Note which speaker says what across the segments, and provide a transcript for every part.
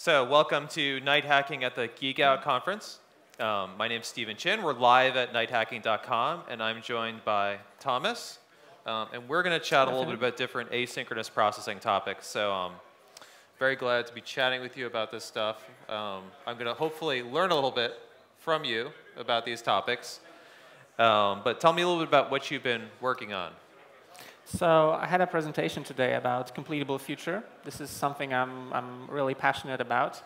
Speaker 1: So, welcome to Night Hacking at the Geek Out conference. Um, my name's Stephen Chin. We're live at nighthacking.com, and I'm joined by Tomasz. Um, and we're going to chat a little bit about different asynchronous processing topics. So, um, very glad to be chatting with you about this stuff. Um, I'm going to hopefully learn a little bit from you about these topics. Um, but tell me a little bit about what you've been working on.
Speaker 2: So I had a presentation today about completable future. This is something I'm, I'm really passionate about.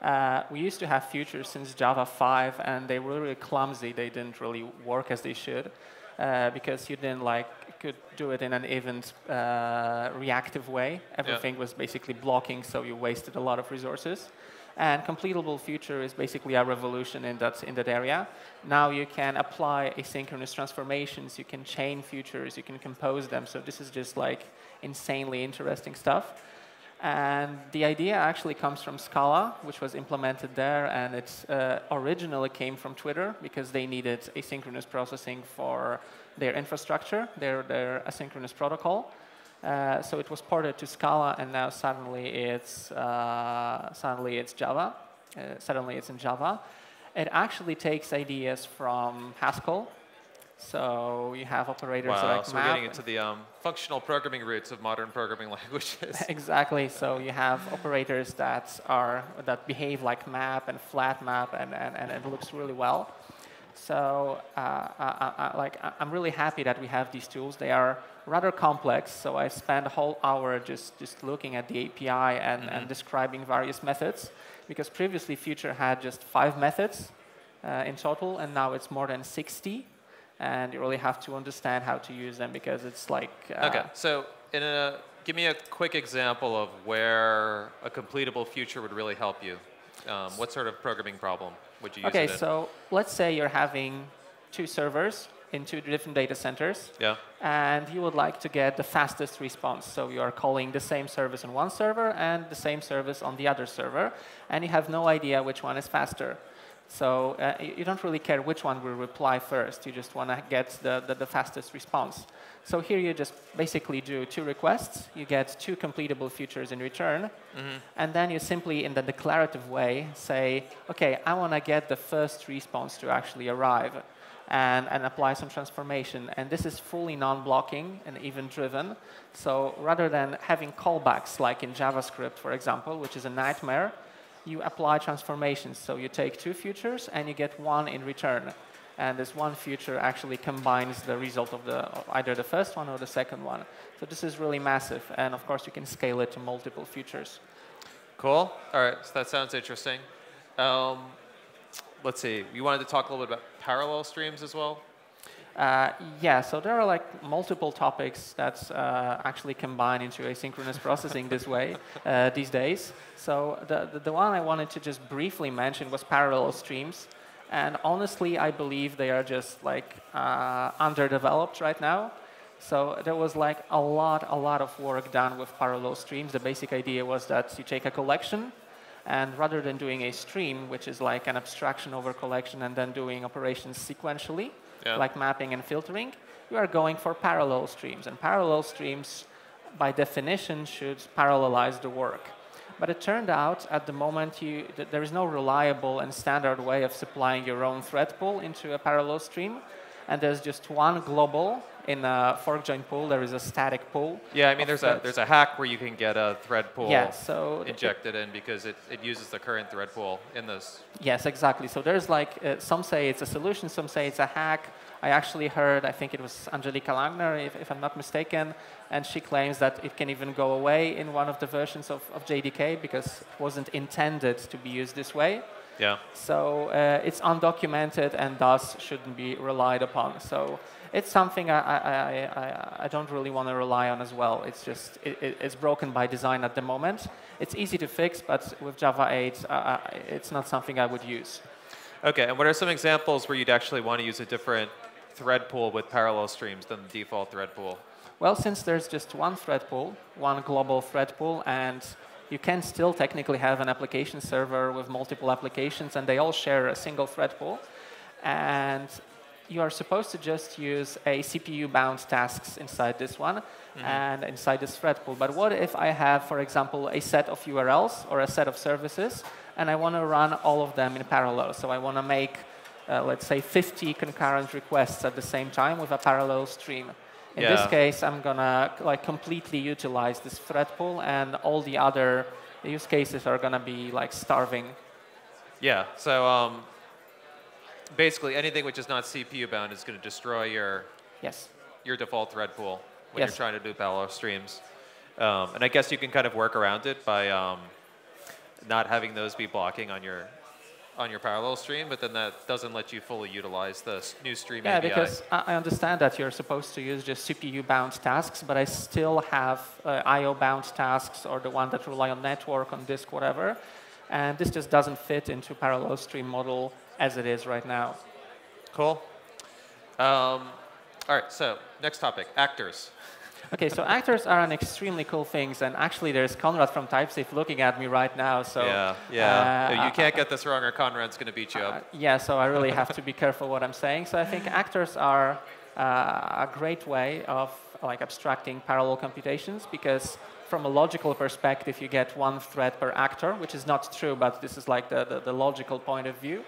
Speaker 2: Uh, we used to have futures since Java 5, and they were really clumsy. They didn't really work as they should uh, because you didn't like could do it in an event uh, reactive way. Everything yeah. was basically blocking, so you wasted a lot of resources. And completable future is basically a revolution in that, in that area. Now you can apply asynchronous transformations, you can chain futures, you can compose them. So this is just like insanely interesting stuff. And the idea actually comes from Scala, which was implemented there, and it uh, originally came from Twitter because they needed asynchronous processing for their infrastructure, their, their asynchronous protocol. Uh, so it was ported to Scala, and now suddenly it's uh, suddenly it's Java. Uh, suddenly it's in Java. It actually takes ideas from Haskell. So you have operators
Speaker 1: wow,
Speaker 2: like
Speaker 1: so we're getting into the um, functional programming roots of modern programming languages.
Speaker 2: exactly. So you have operators that are that behave like map and flat map, and, and, and it looks really well. So uh, I, I, like, I'm really happy that we have these tools. They are rather complex, so I spent a whole hour just, just looking at the API and, mm -hmm. and describing various methods, because previously Future had just five methods uh, in total, and now it's more than 60, and you really have to understand how to use them, because it's like...
Speaker 1: Uh, okay, so in a, give me a quick example of where a completable Future would really help you. Um, what sort of programming problem would you use
Speaker 2: Okay, so let's say you're having two servers in two different data centers.
Speaker 1: Yeah.
Speaker 2: And you would like to get the fastest response. So you are calling the same service on one server and the same service on the other server, and you have no idea which one is faster. So uh, you don't really care which one will reply first. You just want to get the, the, the, fastest response. So here you just basically do two requests. You get two completable futures in return. Mm -hmm. And then you simply, in the declarative way, say, OK, I want to get the first response to actually arrive and, and apply some transformation. And this is fully non-blocking and event-driven. So rather than having callbacks like in JavaScript, for example, which is a nightmare, you apply transformations. So you take two futures and you get one in return. And this one future actually combines the result of, the, either the first one or the second one. So this is really massive. And of course, you can scale it to multiple futures.
Speaker 1: Cool. All right. So that sounds interesting. Um, let's see, you wanted to talk a little bit about parallel streams as well?
Speaker 2: Uh, yeah, so there are like multiple topics that uh, actually combine into asynchronous processing this way uh, these days. So the, the, the, one I wanted to just briefly mention was parallel streams. And honestly, I believe they are just like uh, underdeveloped right now. So there was like a lot, a lot of work done with parallel streams. The basic idea was that you take a collection and rather than doing a stream, which is like an abstraction over collection and then doing operations sequentially, yeah. like mapping and filtering, you are going for parallel streams. And parallel streams, by definition, should parallelize the work. But it turned out at the moment you, th there is no reliable and standard way of supplying your own thread pool into a parallel stream. And there's just one global in a fork join pool, there is a static pool.
Speaker 1: Yeah, I mean, there's threads. a there's a hack where you can get a thread pool
Speaker 2: yeah, so
Speaker 1: injected in because it, it uses the current thread pool in this.
Speaker 2: Yes, exactly. So there's like, uh, some say it's a solution, some say it's a hack. I actually heard, I think it was Angelika Langer, if, if I'm not mistaken, and she claims that it can even go away in one of the versions of, of JDK because it wasn't intended to be used this way.
Speaker 1: Yeah.
Speaker 2: So uh, it's undocumented and thus shouldn't be relied upon. So it's something I, I, I, I don't really want to rely on as well. It's just, it, it's broken by design at the moment. It's easy to fix, but with Java 8, uh, it's not something I would use.
Speaker 1: OK, and what are some examples where you'd actually want to use a different thread pool with parallel streams than the default thread pool?
Speaker 2: Well, since there's just one thread pool, one global thread pool, and you can still technically have an application server with multiple applications, and they all share a single thread pool. And you are supposed to just use a CPU-bound tasks inside this one mm-hmm. and inside this thread pool. But what if I have, for example, a set of URLs or a set of services, and I want to run all of them in parallel? So I want to make, uh, let's say, 50 concurrent requests at the same time with a parallel stream. In yeah. this case, I'm gonna like completely utilize this thread pool, and all the other use cases are gonna be like starving.
Speaker 1: Yeah. So um, basically, anything which is not CPU bound is going to destroy your
Speaker 2: yes
Speaker 1: your default thread pool when
Speaker 2: yes.
Speaker 1: you're trying to do parallel streams. Um, and I guess you can kind of work around it by um, not having those be blocking on your on your parallel stream, but then that doesn't let you fully utilize the new stream
Speaker 2: yeah,
Speaker 1: API.
Speaker 2: because I understand that you're supposed to use just CPU-bound tasks, but I still have uh, I/O-bound tasks or the one that rely on network, on disk, whatever, and this just doesn't fit into parallel stream model as it is right now.
Speaker 1: Cool. Um, all right, so next topic, actors.
Speaker 2: Okay, so actors are an extremely cool things, and actually there's Konrad from TypeSafe looking at me right now. So
Speaker 1: yeah, yeah, uh, you can't get this wrong, or Konrad's going to beat you uh, up.
Speaker 2: Yeah, so I really have to be careful what I'm saying. So I think actors are uh, a great way of like abstracting parallel computations because from a logical perspective, you get one thread per actor, which is not true, but this is like the, the, the logical point of view.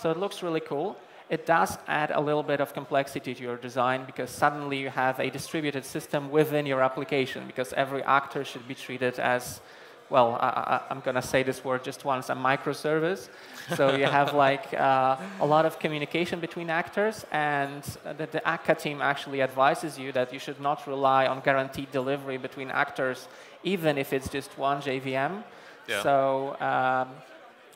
Speaker 2: So it looks really cool. It does add a little bit of complexity to your design because suddenly you have a distributed system within your application because every actor should be treated as, well, I, am going to say this word just once, a microservice. so you have like uh, a lot of communication between actors and the, the Akka team actually advises you that you should not rely on guaranteed delivery between actors even if it's just one JVM. Yeah. So um,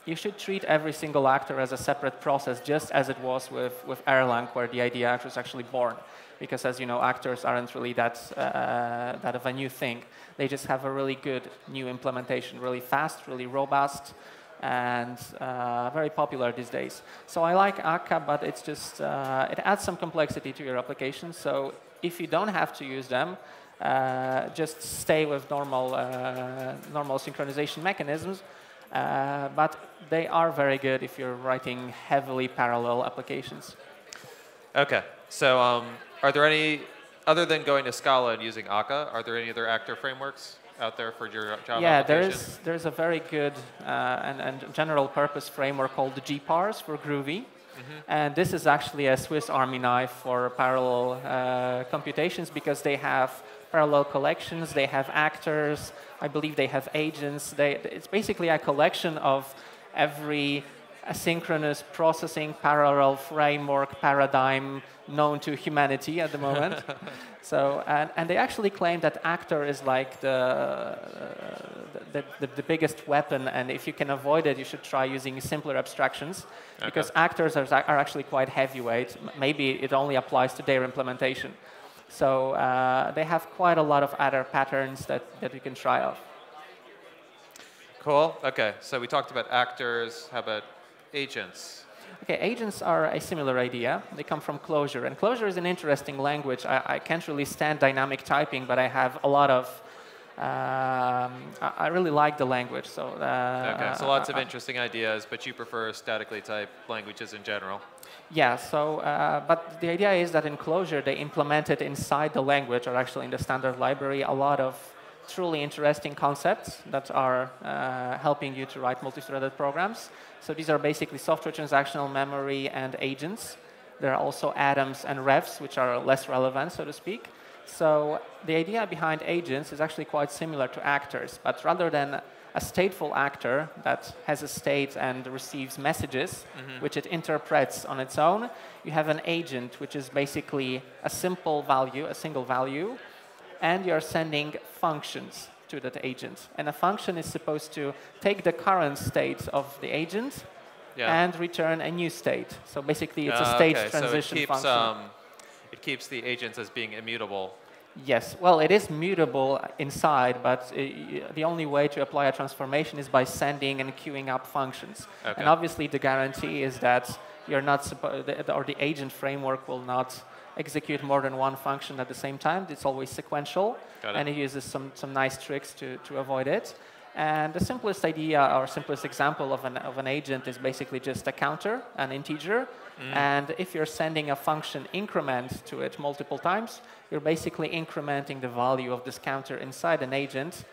Speaker 2: you should treat every single actor as a separate process, just as it was with, with Erlang, where the idea was actually born. Because as you know, actors aren't really that, uh, that of a new thing. They just have a really good new implementation, really fast, really robust, and uh, very popular these days. So I like Akka, but it's just, uh, it adds some complexity to your application. So if you don't have to use them, uh, just stay with normal, uh, normal synchronization mechanisms, uh, but they are very good if you're writing heavily parallel applications.
Speaker 1: Okay, so um, are there any, other than going to Scala and using Akka, are there any other actor frameworks out there for your Java
Speaker 2: yeah, there's, there's a very good uh, and, and general purpose framework called the GPars for Groovy. Mm -hmm. And this is actually a Swiss Army knife for parallel uh, computations because they have parallel collections, they have actors, I believe they have agents. They, it's basically a collection of every asynchronous processing parallel framework paradigm known to humanity at the moment. so, and, and they actually claim that actor is like the, uh, the, the, the, biggest weapon, and if you can avoid it, you should try using simpler abstractions, okay. because actors are, are actually quite heavyweight. Maybe it only applies to their implementation. So uh, they have quite a lot of other patterns that, that you can try out.
Speaker 1: Cool. Okay. So we talked about actors. How about agents?
Speaker 2: Okay, agents are a similar idea. They come from Clojure, And Clojure is an interesting language. I, I can't really stand dynamic typing, but I have a lot of um, I, really like the language. So
Speaker 1: uh, okay, so lots of uh, interesting ideas, but you prefer statically typed languages in general.
Speaker 2: Yeah. So, uh, but the idea is that in Clojure they implemented inside the language, or actually in the standard library, a lot of truly interesting concepts that are uh, helping you to write multi-threaded programs. So these are basically software transactional memory and agents. There are also atoms and refs, which are less relevant, so to speak. So the idea behind agents is actually quite similar to actors, but rather than a stateful actor that has a state and receives messages, mm -hmm. which it interprets on its own, you have an agent, which is basically a simple value, a single value, and you're sending functions to that agent. And a function is supposed to take the current state of the agent yeah. and return a new state. So basically, it's uh, a state
Speaker 1: okay.
Speaker 2: transition
Speaker 1: so it keeps,
Speaker 2: function. Um,
Speaker 1: it keeps the agents as being immutable
Speaker 2: Yes, well, it is mutable inside, but it, the only way to apply a transformation is by sending and queuing up functions. Okay. And obviously, the guarantee is that you're not or the agent framework will not execute more than one function at the same time. It's always sequential, and it uses some, some nice tricks to, to avoid it. And the simplest idea or simplest example of an, of an agent is basically just a counter, an integer. Mm. And if you're sending a function increment to it multiple times, you're basically incrementing the value of this counter inside an agent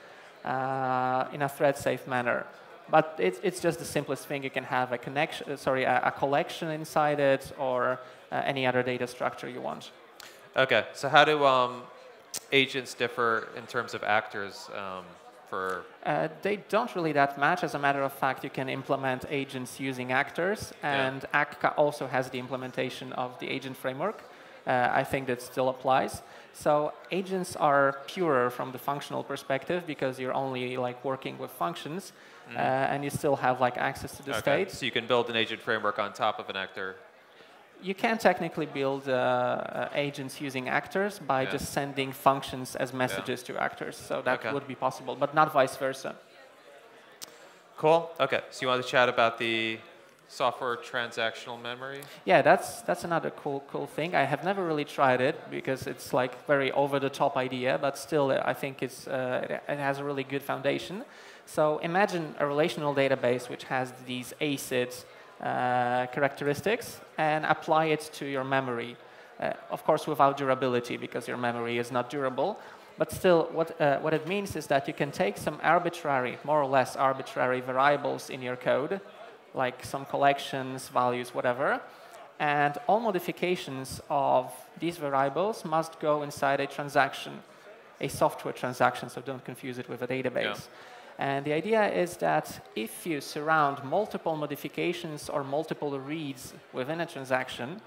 Speaker 2: uh, in a thread-safe manner. But it's, it's just the simplest thing. You can have a connection, uh, sorry, a, a, collection inside it or uh, any other data structure you want.
Speaker 1: Okay, so how do um, agents differ in terms of actors? Um, for?
Speaker 2: Uh, they don't really that much. As a matter of fact, you can implement agents using actors, and yeah. Akka also has the implementation of the agent framework. Uh, I think that still applies. So agents are purer from the functional perspective because you're only like working with functions, mm. uh, and you still have like access to the okay. state.
Speaker 1: So you can build an agent framework on top of an actor
Speaker 2: you can technically build uh, uh, agents using actors by yeah. just sending functions as messages yeah. to actors. So that okay. would be possible, but not vice versa.
Speaker 1: Cool. Okay. So you want to chat about the software transactional memory?
Speaker 2: Yeah, that's that's another cool cool thing. I have never really tried it because it's like very over the top idea, but still I think it's uh, it has a really good foundation. So imagine a relational database which has these ACIDs uh, characteristics and apply it to your memory. Uh, of course, without durability, because your memory is not durable. But still, what, uh, what it means is that you can take some arbitrary, more or less arbitrary variables in your code, like some collections, values, whatever, and all modifications of these variables must go inside a transaction, a software transaction, so don't confuse it with a database. Yeah. And the idea is that if you surround multiple modifications or multiple reads within a transaction,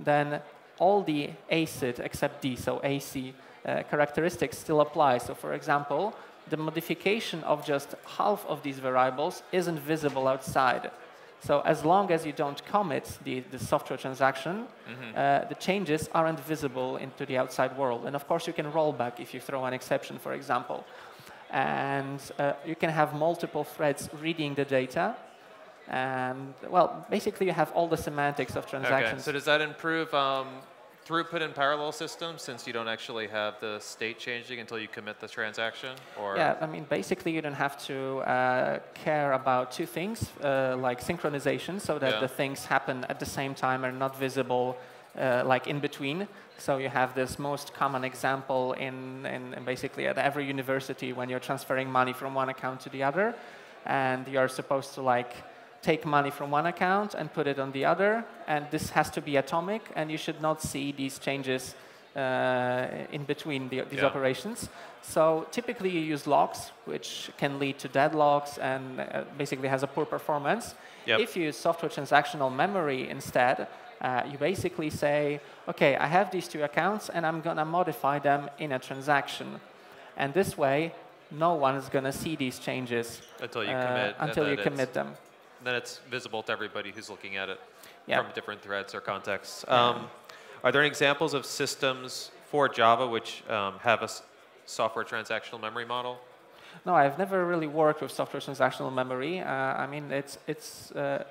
Speaker 2: then all the ACID except D, so AC, uh, characteristics still apply. So for example, the modification of just half of these variables isn't visible outside. So as long as you don't commit the, the software transaction, mm -hmm. uh, the changes aren't visible into the outside world. And of course, you can roll back if you throw an exception, for example and uh, you can have multiple threads reading the data. And, well, basically you have all the semantics of transactions. Okay,
Speaker 1: so does that improve um, throughput in parallel systems since you don't actually have the state changing until you commit the transaction? Or
Speaker 2: yeah, I mean, basically you don't have to uh, care about two things, uh, like synchronization, so that yeah. the things happen at the same time and not visible uh, like in between. So you have this most common example in, in, in, basically at every university when you're transferring money from one account to the other, and you're supposed to like take money from one account and put it on the other, and this has to be atomic, and you should not see these changes uh, in between the, these yeah. operations. So typically you use locks, which can lead to deadlocks and uh, basically has a poor performance. Yep. If you use software transactional memory instead, uh, you basically say, okay, I have these two accounts and I'm going to modify them in a transaction. And this way, no one is going to see these changes
Speaker 1: until you uh, commit,
Speaker 2: until you commit them.
Speaker 1: Then it's visible to everybody who's looking at it yeah. from different threads or contexts. Um, are there any examples of systems for Java which um, have a software transactional memory model?
Speaker 2: No, I've never really worked with software transactional memory. Uh, I mean, it's, it's uh,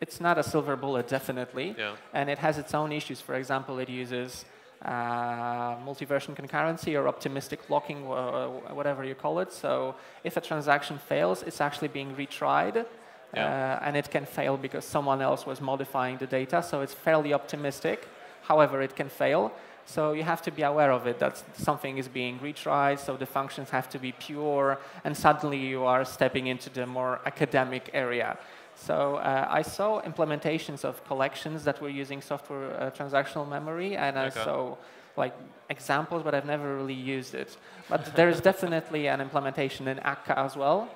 Speaker 2: it's not a silver bullet, definitely. Yeah. And it has its own issues. For example, it uses uh, multi-version concurrency or optimistic locking, or whatever you call it. So if a transaction fails, it's actually being retried. Yeah. Uh, and it can fail because someone else was modifying the data. So it's fairly optimistic. However, it can fail. So you have to be aware of it, that something is being retried, so the functions have to be pure, and suddenly you are stepping into the more academic area. So uh, I saw implementations of collections that were using software uh, transactional memory, and I saw like examples, but I've never really used it. But there is definitely an implementation in Akka as well.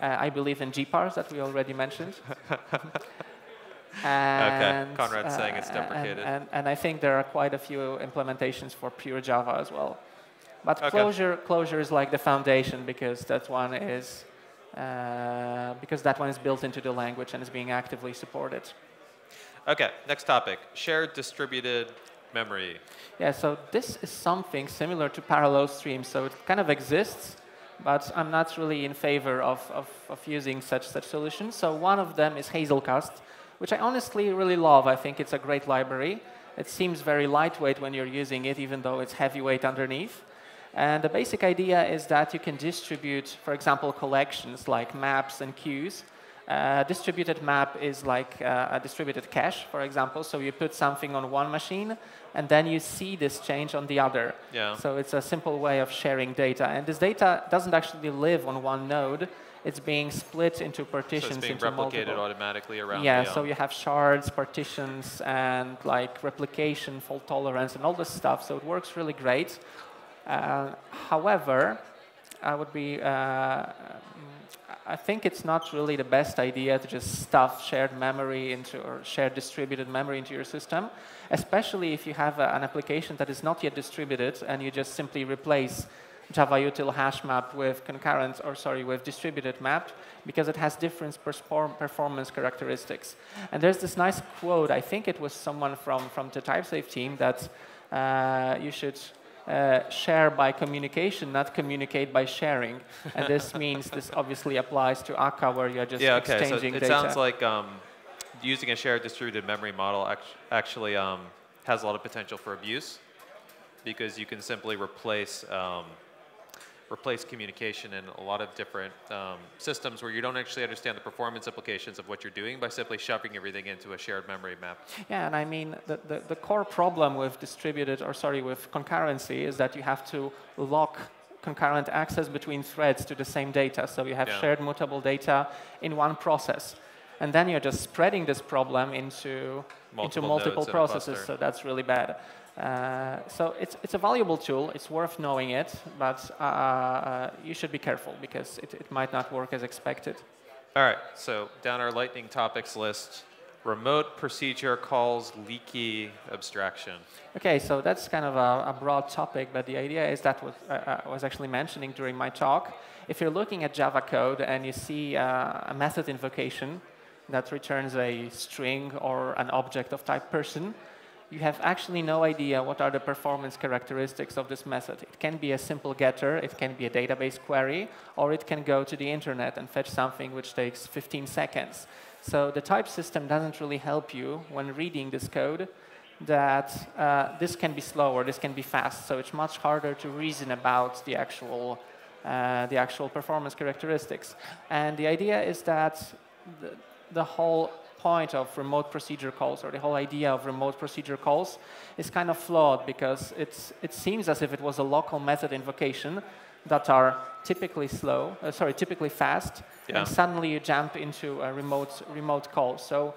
Speaker 2: Uh, I believe in GPARs that we already mentioned.
Speaker 1: and, okay, Konrad's saying it's uh, deprecated.
Speaker 2: And, and, and, I think there are quite a few implementations for pure Java as well. But okay. closure, Clojure is like the foundation because that one is uh, because that one is built into the language and is being actively supported.
Speaker 1: Okay, next topic, shared distributed memory.
Speaker 2: Yeah, so this is something similar to parallel streams. So it kind of exists, but I'm not really in favor of, of, of using such, such solutions. So one of them is Hazelcast, which I honestly really love. I think it's a great library. It seems very lightweight when you're using it, even though it's heavyweight underneath. And the basic idea is that you can distribute, for example, collections like maps and queues. Uh, distributed map is like uh, a distributed cache, for example. So you put something on one machine, and then you see this change on the other.
Speaker 1: Yeah.
Speaker 2: So it's a simple way of sharing data. And this data doesn't actually live on one node. It's being split into partitions.
Speaker 1: So it's being
Speaker 2: into
Speaker 1: replicated
Speaker 2: multiple.
Speaker 1: automatically around.
Speaker 2: Yeah, so you have shards, partitions, and like replication, fault tolerance, and all this stuff. So it works really great. Uh, however, I would be. Uh, I think it's not really the best idea to just stuff shared memory into or shared distributed memory into your system, especially if you have a, an application that is not yet distributed and you just simply replace Java util hash map with concurrent, or sorry, with distributed map, because it has different performance characteristics. And there's this nice quote, I think it was someone from, from the TypeSafe team, that uh, you should uh, share by communication, not communicate by sharing. and this means this obviously applies to Akka, where you're just
Speaker 1: yeah, okay.
Speaker 2: exchanging
Speaker 1: so it
Speaker 2: data.
Speaker 1: sounds like um, using a shared distributed memory model act actually um, has a lot of potential for abuse because you can simply replace um, replace communication in a lot of different um, systems where you don't actually understand the performance implications of what you're doing by simply shoving everything into a shared memory map.
Speaker 2: Yeah, and I mean, the, the, the core problem with distributed, or sorry, with concurrency is that you have to lock concurrent access between threads to the same data. So you have
Speaker 1: Yeah.
Speaker 2: shared mutable data in one process. And then you're just spreading this problem into
Speaker 1: Multiple
Speaker 2: into multiple processes. So that's really bad. Uh, so it's, it's a valuable tool. It's worth knowing it, but uh, uh, you should be careful because it, it might not work as expected.
Speaker 1: All right, so down our lightning topics list, remote procedure calls leaky abstraction.
Speaker 2: Okay, so that's kind of a, a broad topic, but the idea is that what uh, I was actually mentioning during my talk. If you're looking at Java code and you see uh, a method invocation that returns a string or an object of type person, you have actually no idea what are the performance characteristics of this method. It can be a simple getter, it can be a database query, or it can go to the internet and fetch something which takes 15 seconds. So the type system doesn't really help you when reading this code that uh, this can be slow or this can be fast. So it's much harder to reason about the actual, uh, the actual performance characteristics. And the idea is that the, the whole point of remote procedure calls or the whole idea of remote procedure calls is kind of flawed because it's, it seems as if it was a local method invocation that are typically slow, uh, sorry, typically fast,
Speaker 1: Yeah.
Speaker 2: and suddenly you jump into a remote, remote call. So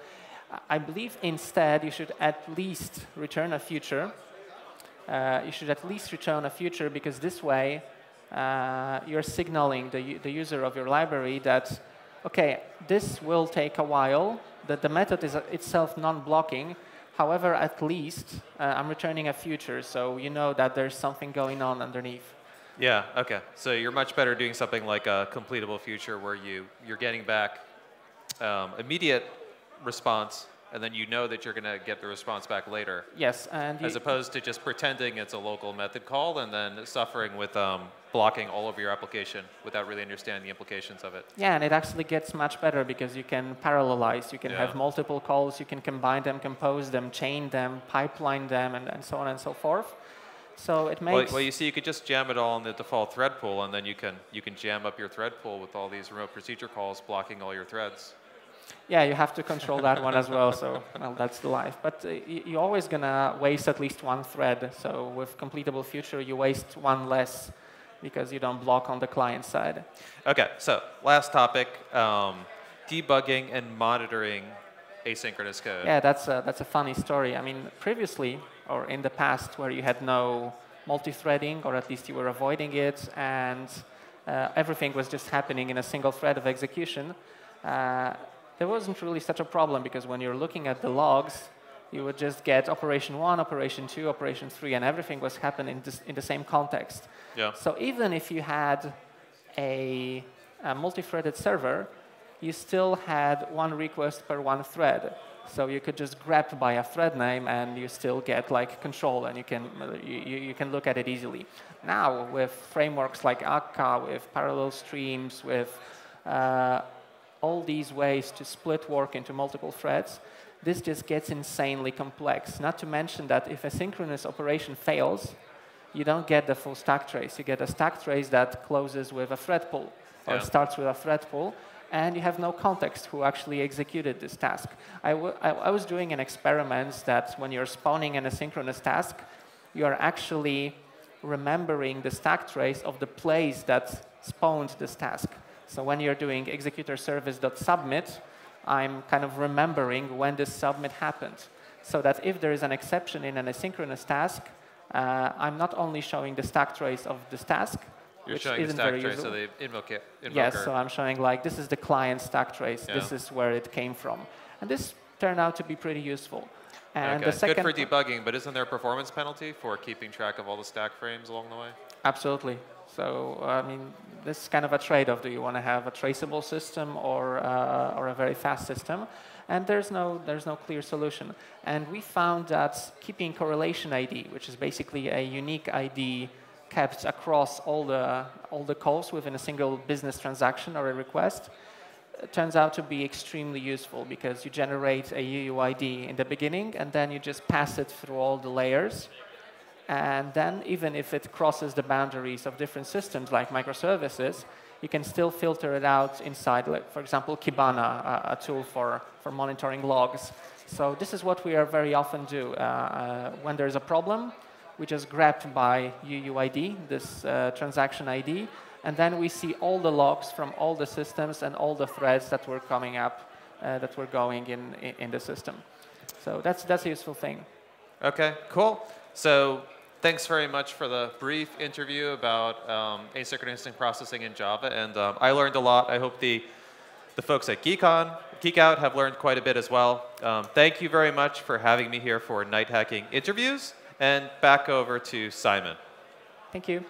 Speaker 2: I believe instead you should at least return a future. Uh, you should at least return a future because this way uh, you're signaling the, the user of your library that, okay, this will take a while, that the method is uh, itself non-blocking, however, at least uh, I'm returning a future, so you know that there's something going on underneath.
Speaker 1: Yeah, okay. So you're much better doing something like a completable future where you, you're getting back um, immediate response, and then you know that you're going to get the response back later,
Speaker 2: Yes, and
Speaker 1: as opposed to just pretending it's a local method call and then suffering with um, blocking all of your application without really understanding the implications of it.
Speaker 2: Yeah, and it actually gets much better because you can parallelize. You can
Speaker 1: Yeah.
Speaker 2: have multiple calls, you can combine them, compose them, chain them, pipeline them, and, and so on and so forth. So it
Speaker 1: Well,
Speaker 2: makes
Speaker 1: well, you see, you could just jam it all in the default thread pool, and then you can you can jam up your thread pool with all these remote procedure calls blocking all your threads.
Speaker 2: Yeah, you have to control that one as well. So well, that's the life. But uh, you're always gonna waste at least one thread. So with completable future, you waste one less because you don't block on the client side.
Speaker 1: Okay, so last topic: um, debugging and monitoring asynchronous code.
Speaker 2: Yeah, that's a, that's a funny story. I mean, previously or in the past, where you had no multi-threading, or at least you were avoiding it, and uh, everything was just happening in a single thread of execution, uh, there wasn't really such a problem because when you're looking at the logs, you would just get operation one, operation two, operation three, and everything was happening in, in the same context.
Speaker 1: Yeah.
Speaker 2: So even if you had a, a multi-threaded server, you still had one request per one thread. So you could just grab by a thread name and you still get like control and you can, you, you you can look at it easily. Now with frameworks like Akka, with parallel streams, with uh, all these ways to split work into multiple threads, this just gets insanely complex. Not to mention that if a synchronous operation fails, you don't get the full stack trace. You get a stack trace that closes with a thread pool or
Speaker 1: Yeah.
Speaker 2: starts with a thread pool, and you have no context who actually executed this task. I, w- I, I was doing an experiment that when you're spawning an asynchronous task, you are actually remembering the stack trace of the place that spawned this task. So when you're doing executor service.submit, I'm kind of remembering when this submit happened. So that if there is an exception in an asynchronous task, uh, I'm not only showing the stack trace of this task,
Speaker 1: You're
Speaker 2: which
Speaker 1: showing
Speaker 2: isn't
Speaker 1: stack
Speaker 2: very
Speaker 1: trace
Speaker 2: useful.
Speaker 1: of the invoker.
Speaker 2: Yes, so I'm showing like this is the client stack trace. This is where it came from, and this turned out to be pretty useful. And
Speaker 1: okay.
Speaker 2: the second,
Speaker 1: Good for debugging, but isn't there a performance penalty for keeping track of all the stack frames along the way?
Speaker 2: absolutely. So I mean, this is kind of a trade-off. Do you want to have a traceable system or uh, or a very fast system? And there's no there's no clear solution. And we found that keeping correlation ID, which is basically a unique ID kept across all the all the calls within a single business transaction or a request, turns out to be extremely useful because you generate a UUID in the beginning and then you just pass it through all the layers. And then even if it crosses the boundaries of different systems like microservices, you can still filter it out inside, like, for example, Kibana, a, a tool for, for monitoring logs. So this is what we are very often do. Uh, uh, when there's a problem, we just grab by UUID, this uh, transaction ID, and then we see all the logs from all the systems and all the threads that were coming up, uh, that were going in, in, the system. So that's, that's a useful thing.
Speaker 1: Okay, cool. So thanks very much for the brief interview about um, asynchronous processing in Java, and um, I learned a lot. I hope the the folks at GeekOn, Geek Out have learned quite a bit as well. Um, thank you very much for having me here for night hacking interviews, and back over to Simon.
Speaker 2: Thank you.